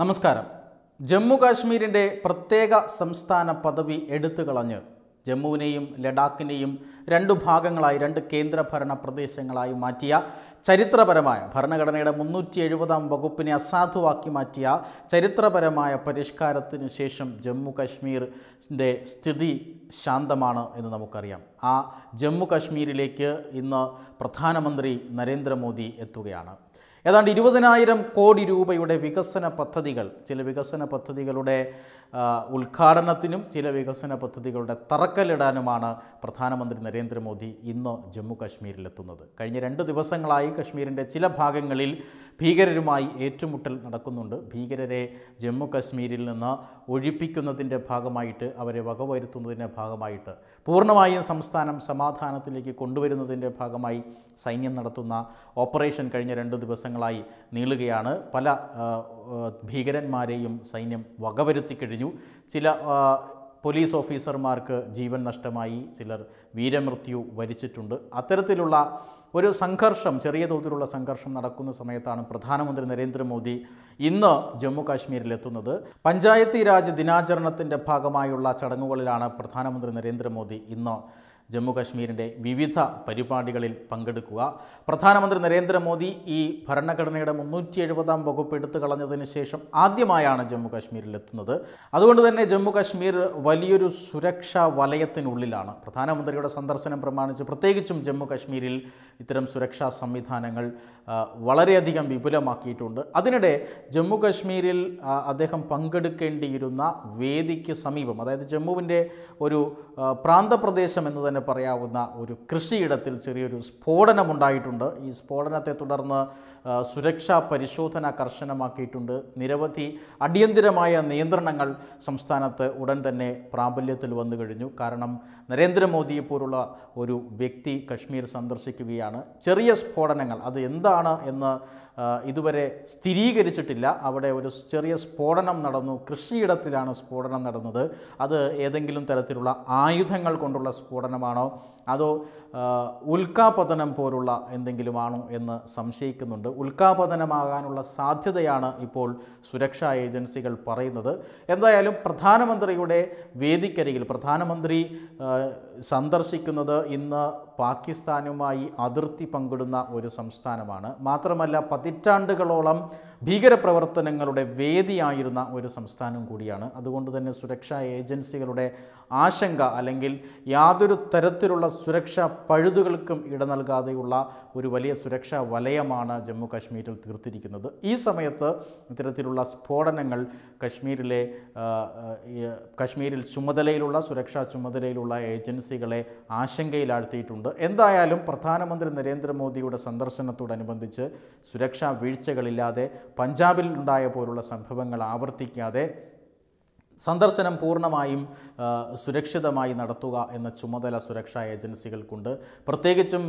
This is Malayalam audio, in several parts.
നമസ്കാരം. ജമ്മു കാശ്മീരിന്റെ പ്രത്യേക സംസ്ഥാന പദവി എടുത്തു കളഞ്ഞ് ജമ്മുവിനെയും ലഡാക്കിനെയും രണ്ടു ഭാഗങ്ങളായി രണ്ട് കേന്ദ്രഭരണ പ്രദേശങ്ങളായി മാറ്റിയ ചരിത്രപരമായ ഭരണഘടനയുടെ മുന്നൂറ്റി എഴുപതാം വകുപ്പിനെ അസാധുവാക്കി മാറ്റിയ ചരിത്രപരമായ പരിഷ്കാരത്തിനു ശേഷം ജമ്മു കാശ്മീരിന്റെ സ്ഥിതി ശാന്തമാണ് എന്ന് നമുക്കറിയാം. ആ ജമ്മു കാശ്മീരിലേക്ക് ഇന്ന് പ്രധാനമന്ത്രി നരേന്ദ്രമോദി എത്തുകയാണ്. ഏതാണ്ട് ഇരുപതിനായിരം കോടി രൂപയുടെ വികസന പദ്ധതികൾ ചില വികസന പദ്ധതികളുടെ ഉദ്ഘാടനത്തിനും ചില വികസന പദ്ധതികളുടെ തറക്കല്ലിടാനുമാണ് പ്രധാനമന്ത്രി നരേന്ദ്രമോദി ഇന്ന് ജമ്മു കാശ്മീരിലെത്തുന്നത് കഴിഞ്ഞ രണ്ട് ദിവസങ്ങളായി കശ്മീരിന്റെ ചില ഭാഗങ്ങളിൽ ഭീകരരുമായി ഏറ്റുമുട്ടൽ നടക്കുന്നുണ്ട്. ഭീകരരെ ജമ്മു കാശ്മീരിൽ നിന്ന് ഒഴിപ്പിക്കുന്നതിന്റെ ഭാഗമായിട്ട് അവരെ വകവരുത്തുന്നതിന്റെ ഭാഗമായിട്ട് പൂർണമായും സംസ്ഥാനം സമാധാനത്തിലേക്ക് കൊണ്ടുവരുന്നതിന്റെ ഭാഗമായി സൈന്യം നടത്തുന്ന ഓപ്പറേഷൻ കഴിഞ്ഞ രണ്ട് ദിവസങ്ങളായി നീളുകയാണ്. പല ഭീകരന്മാരെയും സൈന്യം വകവരുത്തി കഴിഞ്ഞു. ചില പോലീസ് ഓഫീസർമാർക്ക് ജീവൻ നഷ്ടമായി. ചിലർ വീരമൃത്യു വരിച്ചിട്ടുണ്ട്. അത്തരത്തിലുള്ള ഒരു സംഘർഷം ചെറിയ തോതിലുള്ള സംഘർഷം നടക്കുന്ന സമയത്താണ് പ്രധാനമന്ത്രി നരേന്ദ്രമോദി ഇന്ന് ജമ്മു കാശ്മീരിലെത്തുന്നത് പഞ്ചായത്തി രാജ് ദിനാചരണത്തിന്റെ ഭാഗമായുള്ള ചടങ്ങുകളിലാണ് പ്രധാനമന്ത്രി നരേന്ദ്രമോദി ഇന്ന് ജമ്മു കാശ്മീരിന്റെ വിവിധ പരിപാടികളിൽ പങ്കെടുക്കുക. പ്രധാനമന്ത്രി നരേന്ദ്രമോദി ഈ ഭരണഘടനയുടെ മുന്നൂറ്റി എഴുപതാം വകുപ്പ് എടുത്തു കളഞ്ഞതിന് ശേഷം ആദ്യമായാണ് ജമ്മു കാശ്മീരിലെത്തുന്നത് അതുകൊണ്ട് തന്നെ ജമ്മു കാശ്മീർ വലിയൊരു സുരക്ഷാ വലയത്തിനുള്ളിലാണ്. പ്രധാനമന്ത്രിയുടെ സന്ദർശനം പ്രമാണിച്ച് പ്രത്യേകിച്ചും ജമ്മു കാശ്മീരിൽ ഇത്തരം സുരക്ഷാ സംവിധാനങ്ങൾ വളരെയധികം വിപുലമാക്കിയിട്ടുണ്ട്. അതിനിടെ ജമ്മു കാശ്മീരിൽ അദ്ദേഹം പങ്കെടുക്കേണ്ടിയിരുന്ന വേദിക്ക് സമീപം അതായത് ജമ്മുവിന്റെ ഒരു പ്രാന്തപ്രദേശം എന്ന് തന്നെ പറയാവുന്ന ഒരു കൃഷിയിടത്തിൽ ചെറിയൊരു സ്ഫോടനമുണ്ടായിട്ടുണ്ട്. ഈ സ്ഫോടനത്തെ തുടർന്ന് സുരക്ഷാ പരിശോധന കർശനമാക്കിയിട്ടുണ്ട്. നിരവധി അടിയന്തിരമായ നിയന്ത്രണങ്ങൾ സംസ്ഥാനത്ത് ഉടൻ തന്നെ പ്രാബല്യത്തിൽ വന്നു കഴിഞ്ഞു. കാരണം നരേന്ദ്രമോദിയെ പോലുള്ള ഒരു വ്യക്തി കശ്മീർ സന്ദർശിക്കുകയാണ്. ചെറിയ സ്ഫോടനങ്ങൾ അത് എന്താണ് എന്ന് ഇതുവരെ സ്ഥിരീകരിച്ചിട്ടില്ല. അവിടെ ഒരു ചെറിയ സ്ഫോടനം നടന്നു. കൃഷിയിടത്തിലാണ് സ്ഫോടനം നടന്നത്. അത് ഏതെങ്കിലും തരത്തിലുള്ള ആയുധങ്ങൾ കൊണ്ടുള്ള സ്ഫോടനമാണോ അതോ ആ, ഉൽക്കാപതനം പോലുള്ള എന്തെങ്കിലുമാണോ എന്ന് സംശയിക്കുന്നുണ്ട്. ഉൽക്കാപതനമാകാനുള്ള സാധ്യതയാണ് ഇപ്പോൾ സുരക്ഷാ ഏജൻസികൾ പറയുന്നത്. എന്തായാലും പ്രധാനമന്ത്രിയുടെ വേദിക്കരികിൽ പ്രധാനമന്ത്രി സന്ദർശിക്കുന്നത് ഇന്ന് പാകിസ്ഥാനുമായി അതിർത്തി പങ്കിടുന്ന ഒരു സംസ്ഥാനമാണ്. മാത്രമല്ല പതിറ്റാണ്ടുകളോളം ഭീകരപ്രവർത്തനങ്ങളുടെ വേദിയായിരുന്ന ഒരു സംസ്ഥാനം കൂടിയാണ്. അതുകൊണ്ട് തന്നെ സുരക്ഷാ ഏജൻസികളുടെ ആശങ്ക അല്ലെങ്കിൽ യാതൊരു തരത്തിലുള്ള സുരക്ഷാ പഴുതുകൾക്കും ഇട നൽകാതെയുള്ള ഒരു വലിയ സുരക്ഷാ വലയമാണ് ജമ്മു കാശ്മീരിൽ തീർത്തിരിക്കുന്നത്. ഈ സമയത്ത് ഇത്തരത്തിലുള്ള സ്ഫോടനങ്ങൾ കശ്മീരിലെ കശ്മീരിൽ ചുമതലയിലുള്ള സുരക്ഷാ ചുമതലയിലുള്ള ഏജൻസികളെ ആശങ്കയിലാഴ്ത്തിയിട്ടുണ്ട്. എന്തായാലും പ്രധാനമന്ത്രി നരേന്ദ്രമോദിയുടെ സന്ദർശനത്തോടനുബന്ധിച്ച് സുരക്ഷാ വീഴ്ചകളില്ലാതെ പഞ്ചാബിൽ ഉണ്ടായ പോലുള്ള സംഭവങ്ങൾ ആവർത്തിക്കാതെ സന്ദർശനം പൂർണമായും സുരക്ഷിതമായി നടത്തുക എന്ന ചുമതല സുരക്ഷാ ഏജൻസികൾക്കുണ്ട്. പ്രത്യേകിച്ചും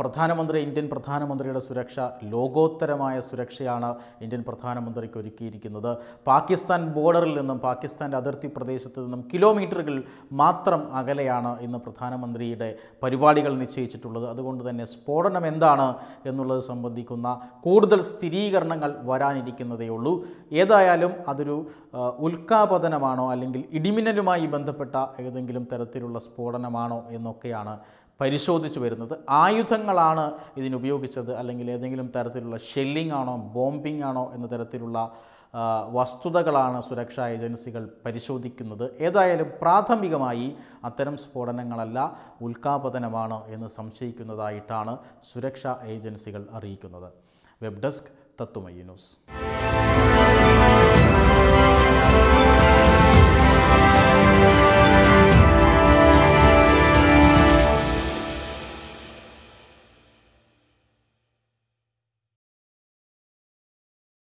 പ്രധാനമന്ത്രി ഇന്ത്യൻ പ്രധാനമന്ത്രിയുടെ സുരക്ഷ ലോകോത്തരമായ സുരക്ഷയാണ് ഇന്ത്യൻ പ്രധാനമന്ത്രിക്ക് ഒരുക്കിയിരിക്കുന്നത്. പാകിസ്ഥാൻ ബോർഡറിൽ നിന്നും പാകിസ്ഥാന്റെ അതിർത്തി പ്രദേശത്ത് നിന്നും കിലോമീറ്ററുകൾ മാത്രം അകലെയാണ് ഇന്ന് പ്രധാനമന്ത്രിയുടെ പരിപാടികൾ നിശ്ചയിച്ചിട്ടുള്ളത്. അതുകൊണ്ട് തന്നെ സ്ഫോടനം എന്താണ് എന്നുള്ളത് സംബന്ധിക്കുന്ന കൂടുതൽ സ്ഥിരീകരണങ്ങൾ വരാനിരിക്കുന്നതേ ഉള്ളൂ ഏതായാലും അതൊരു ആ, ഉൽക്കാപതനമാണോ അല്ലെങ്കിൽ ഇടിമിന്നലുമായി ബന്ധപ്പെട്ട ഏതെങ്കിലും തരത്തിലുള്ള സ്ഫോടനമാണോ എന്നൊക്കെയാണ് പരിശോധിച്ചു വരുന്നത്. ആയുധങ്ങളാണ് ഇതിനുപയോഗിച്ചത് അല്ലെങ്കിൽ ഏതെങ്കിലും തരത്തിലുള്ള ഷെല്ലിംഗ് ആണോ ബോംബിംഗ് ആണോ എന്ന തരത്തിലുള്ള വസ്തുതകളാണ് സുരക്ഷാ ഏജൻസികൾ പരിശോധിക്കുന്നത്. ഏതായാലും പ്രാഥമികമായി അത്തരം സ്ഫോടനങ്ങളല്ല ഉൽക്കാപതനമാണ് എന്ന് സംശയിക്കുന്നതായിട്ടാണ് സുരക്ഷാ ഏജൻസികൾ അറിയിക്കുന്നത്. വെബ് ഡെസ്ക് തത്തുമയ്യ ന്യൂസ്.